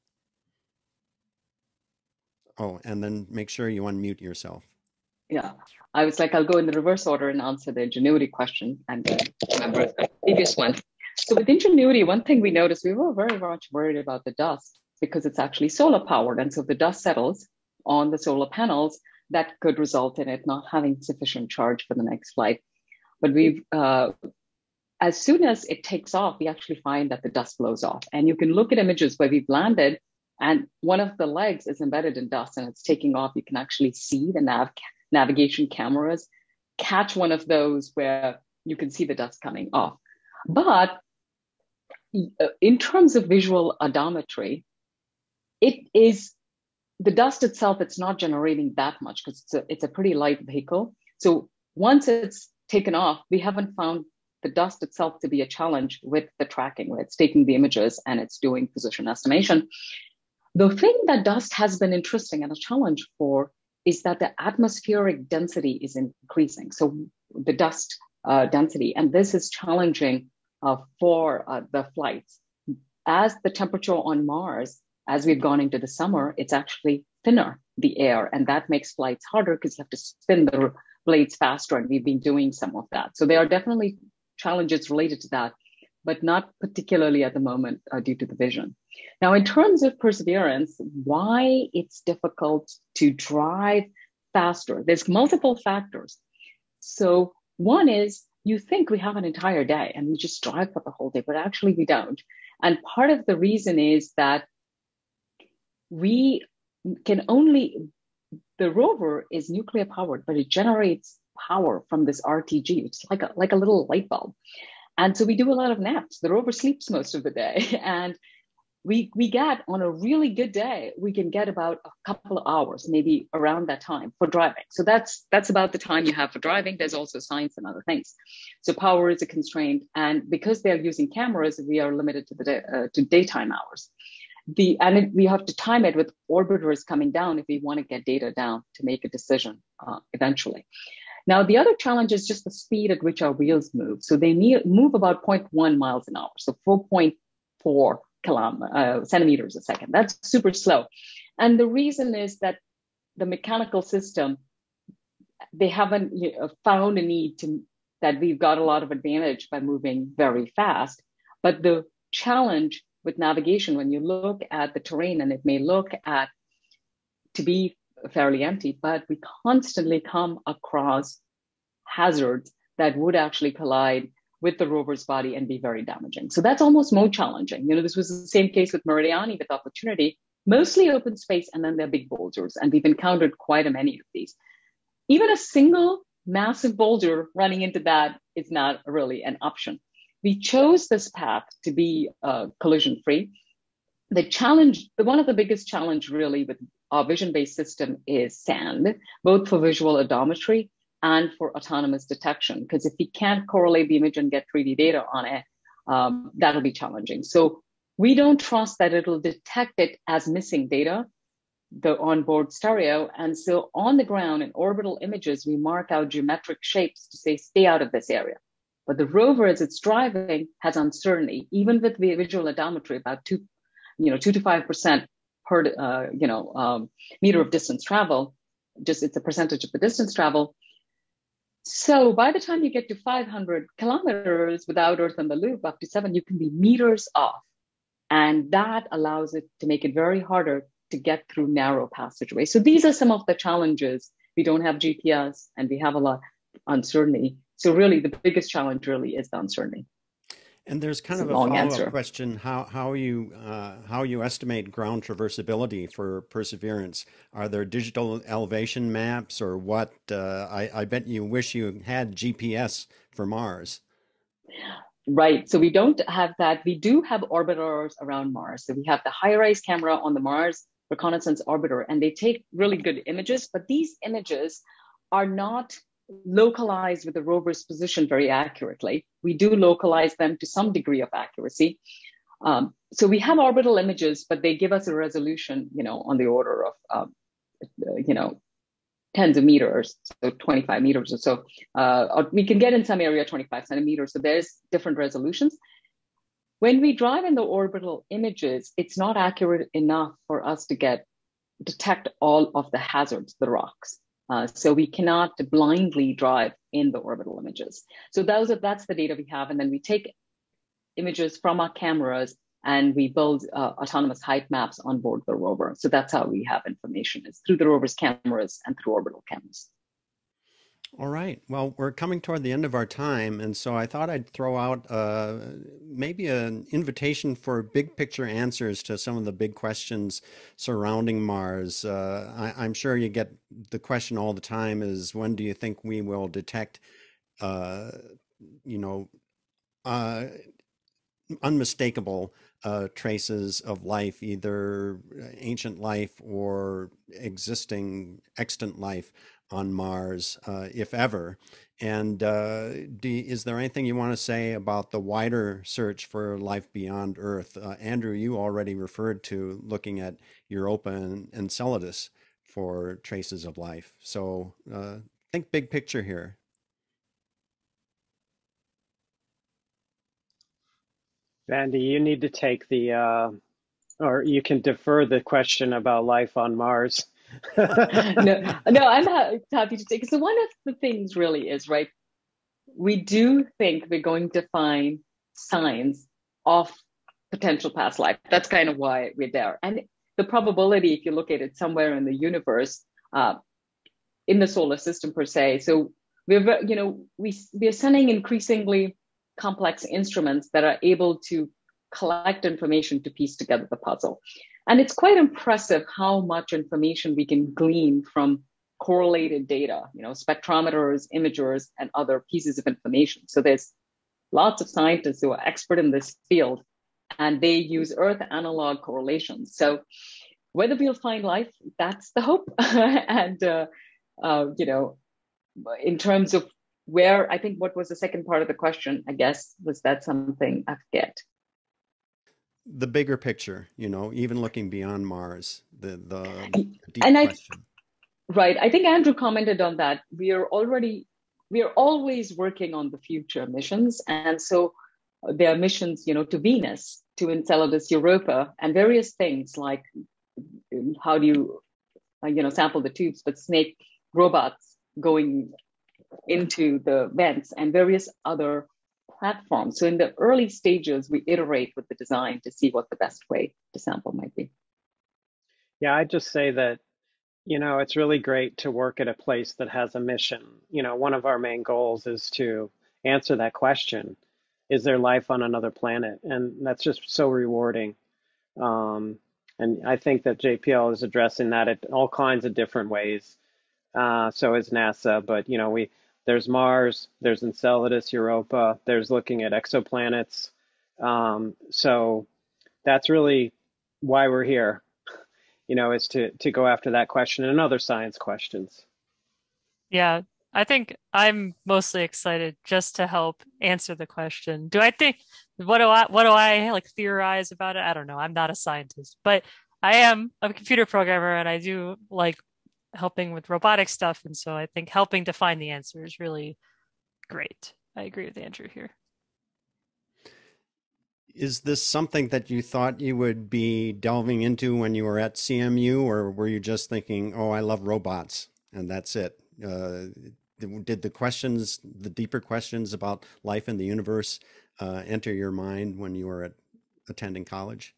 Oh, and then make sure you unmute yourself. Yeah, I was like, I'll go in the reverse order and answer the Ingenuity question and the previous one. So with Ingenuity, one thing we noticed, we were very much worried about the dust because it's actually solar powered. And so the dust settles on the solar panels, that could result in it not having sufficient charge for the next flight. But we've, uh, as soon as it takes off, we actually find that the dust blows off. And you can look at images where we've landed and one of the legs is embedded in dust and it's taking off. You can actually see the nav navigation cameras catch one of those where you can see the dust coming off. But uh, in terms of visual odometry, it is the dust itself, it's not generating that much because it's a, it's a pretty light vehicle. So once it's taken off, we haven't found the dust itself to be a challenge with the tracking, where it's taking the images and it's doing position estimation. The thing that dust has been interesting and a challenge for is that the atmospheric density is increasing. So the dust uh, density, and this is challenging uh, for uh, the flights. As the temperature on Mars, as we've gone into the summer, it's actually thinner, the air, and that makes flights harder because you have to spin the blades faster, and we've been doing some of that. So there are definitely challenges related to that, but not particularly at the moment uh, due to the vision. Now, in terms of perseverance, why it's difficult to drive faster, there's multiple factors. So one is you think we have an entire day and we just drive for the whole day, but actually we don't. And part of the reason is that we can only, the rover is nuclear powered, but it generates power from this RTG. It's like a, like a little light bulb. And so we do a lot of naps. The rover sleeps most of the day. And we we get on a really good day we can get about a couple of hours maybe around that time for driving so that's that's about the time you have for driving there's also science and other things so power is a constraint and because they're using cameras we are limited to the day, uh, to daytime hours the and it, we have to time it with orbiters coming down if we want to get data down to make a decision uh, eventually now the other challenge is just the speed at which our wheels move so they need, move about 0.1 miles an hour so 4.4 kilom- uh, centimeters a second. That's super slow. And the reason is that the mechanical system, they haven't you know, found a need to, that we've got a lot of advantage by moving very fast. But the challenge with navigation, when you look at the terrain and it may look at to be fairly empty, but we constantly come across hazards that would actually collide with the rover's body and be very damaging. So that's almost more challenging. You know, this was the same case with Meridiani with Opportunity, mostly open space, and then there are big boulders. And we've encountered quite a many of these. Even a single massive boulder running into that is not really an option. We chose this path to be uh, collision free. The challenge, the, one of the biggest challenge really with our vision based system is sand, both for visual odometry and for autonomous detection. Because if we can't correlate the image and get 3D data on it, um, that'll be challenging. So we don't trust that it'll detect it as missing data, the onboard stereo. And so on the ground in orbital images, we mark out geometric shapes to say, stay out of this area. But the rover, as it's driving, has uncertainty, even with the visual odometry, about two, you know, two to five percent per, uh, you know, um, meter of distance travel. Just it's a percentage of the distance travel. So by the time you get to 500 kilometers without Earth in the loop, up to seven, you can be meters off. And that allows it to make it very harder to get through narrow passageways. So these are some of the challenges. We don't have GPS and we have a lot of uncertainty. So really the biggest challenge really is the uncertainty. And there's kind of a follow-up question: how how you uh, how you estimate ground traversability for Perseverance? Are there digital elevation maps, or what? Uh, I, I bet you wish you had GPS for Mars. Right. So we don't have that. We do have orbiters around Mars. So we have the HiRISE camera on the Mars Reconnaissance Orbiter, and they take really good images. But these images are not localized with the rover's position very accurately. We do localize them to some degree of accuracy. Um, so we have orbital images, but they give us a resolution, you know, on the order of, um, you know, tens of meters, so 25 meters or so. Uh, we can get in some area 25 centimeters. So there's different resolutions. When we drive in the orbital images, it's not accurate enough for us to get detect all of the hazards, the rocks. Uh, so we cannot blindly drive in the orbital images. So those are, that's the data we have. And then we take images from our cameras and we build uh, autonomous height maps on board the rover. So that's how we have information is through the rover's cameras and through orbital cameras. All right. Well, we're coming toward the end of our time, and so I thought I'd throw out uh, maybe an invitation for big picture answers to some of the big questions surrounding Mars. Uh, I, am sure you get the question all the time: is when do you think we will detect, uh, you know, uh, unmistakable uh, traces of life, either ancient life or existing extant life on Mars, uh, if ever. And uh, do, is there anything you want to say about the wider search for life beyond Earth? Uh, Andrew, you already referred to looking at Europa and Enceladus for traces of life. So uh, think big picture here. Andy, you need to take the, uh, or you can defer the question about life on Mars. No, no, I'm happy to take. So one of the things really is right. We do think we're going to find signs of potential past life. That's kind of why we're there. And the probability, if you look at it somewhere in the universe, uh, in the solar system per se. So we're, you know, we we're sending increasingly complex instruments that are able to collect information to piece together the puzzle. And it's quite impressive how much information we can glean from correlated data, you know, spectrometers, imagers, and other pieces of information. So there's lots of scientists who are expert in this field, and they use Earth analog correlations. So whether we'll find life, that's the hope. and uh, uh, you know, in terms of where I think what was the second part of the question, I guess, was that something I forget the bigger picture, you know, even looking beyond Mars, the the, deep and question. I, right. I think Andrew commented on that. We are already we are always working on the future missions, and so there are missions, you know, to Venus, to Enceladus, Europa, and various things like how do you, uh, you know, sample the tubes, but snake robots going into the vents and various other platform. So in the early stages, we iterate with the design to see what the best way to sample might be. Yeah, I just say that, you know, it's really great to work at a place that has a mission. You know, one of our main goals is to answer that question Is there life on another planet? And that's just so rewarding. Um, and I think that JPL is addressing that in all kinds of different ways. Uh, so is NASA, but you know, we there's Mars, there's Enceladus, Europa, there's looking at exoplanets. Um, so that's really why we're here, you know, is to, to go after that question and other science questions. Yeah, I think I'm mostly excited just to help answer the question. Do I think what do I what do I like theorize about it? I don't know. I'm not a scientist, but I am a computer programmer and I do like helping with robotic stuff. And so I think helping to find the answer is really great. I agree with Andrew here. Is this something that you thought you would be delving into when you were at CMU, or were you just thinking, oh, I love robots and that's it? Uh, did the questions, the deeper questions about life in the universe, uh, enter your mind when you were at, attending college?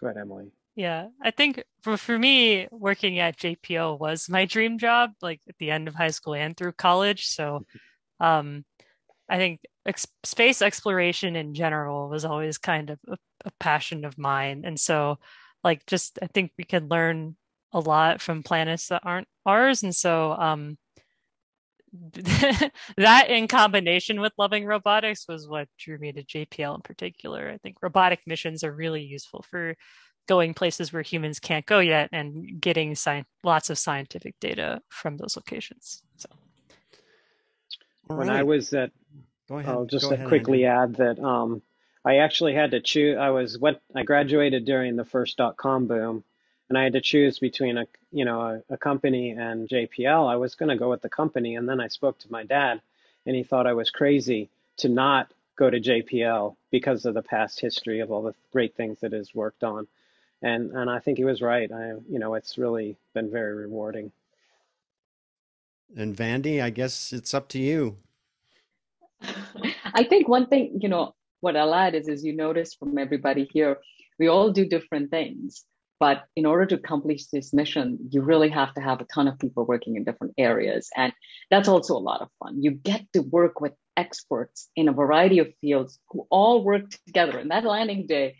Go ahead, Emily. Yeah, I think for, for me, working at JPL was my dream job, like at the end of high school and through college. So um, I think ex- space exploration in general was always kind of a, a passion of mine. And so, like, just I think we can learn a lot from planets that aren't ours. And so, um, that in combination with loving robotics was what drew me to JPL in particular. I think robotic missions are really useful for going places where humans can't go yet and getting sci- lots of scientific data from those locations. So, when I was at, I'll just ahead, quickly Andy. add that um, I actually had to choose. I was what I graduated during the first dot com boom, and I had to choose between a you know a, a company and JPL. I was going to go with the company, and then I spoke to my dad, and he thought I was crazy to not go to JPL because of the past history of all the great things that has worked on and and I think he was right. I you know it's really been very rewarding. And Vandi, I guess it's up to you. I think one thing you know what I'll add is, as you notice from everybody here, we all do different things. But in order to accomplish this mission, you really have to have a ton of people working in different areas. And that's also a lot of fun. You get to work with experts in a variety of fields who all work together. And that landing day,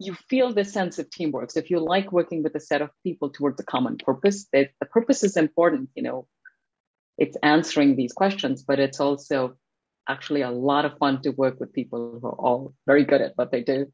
you feel this sense of teamwork. So if you like working with a set of people towards a common purpose, the purpose is important. You know, it's answering these questions, but it's also actually a lot of fun to work with people who are all very good at what they do.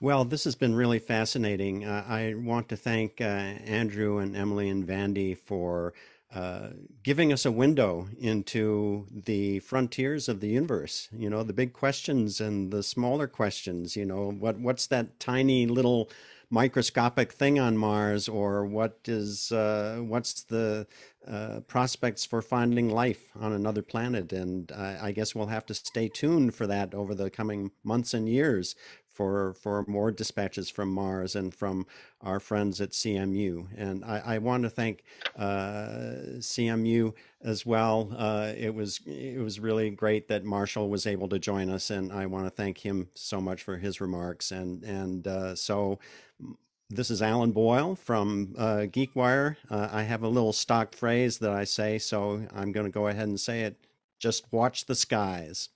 Well, this has been really fascinating. Uh, I want to thank uh, Andrew and Emily and Vandi for uh, giving us a window into the frontiers of the universe. You know, the big questions and the smaller questions. You know, what what's that tiny little microscopic thing on Mars, or what is uh, what's the uh, prospects for finding life on another planet? And I guess we'll have to stay tuned for that over the coming months and years for for more dispatches from Mars and from our friends at CMU. And I, I want to thank uh, CMU as well. Uh, it was it was really great that Martial was able to join us, and I want to thank him so much for his remarks. And and uh, so. This is Alan Boyle from uh, GeekWire. Uh, I have a little stock phrase that I say, so I'm going to go ahead and say it. Just watch the skies.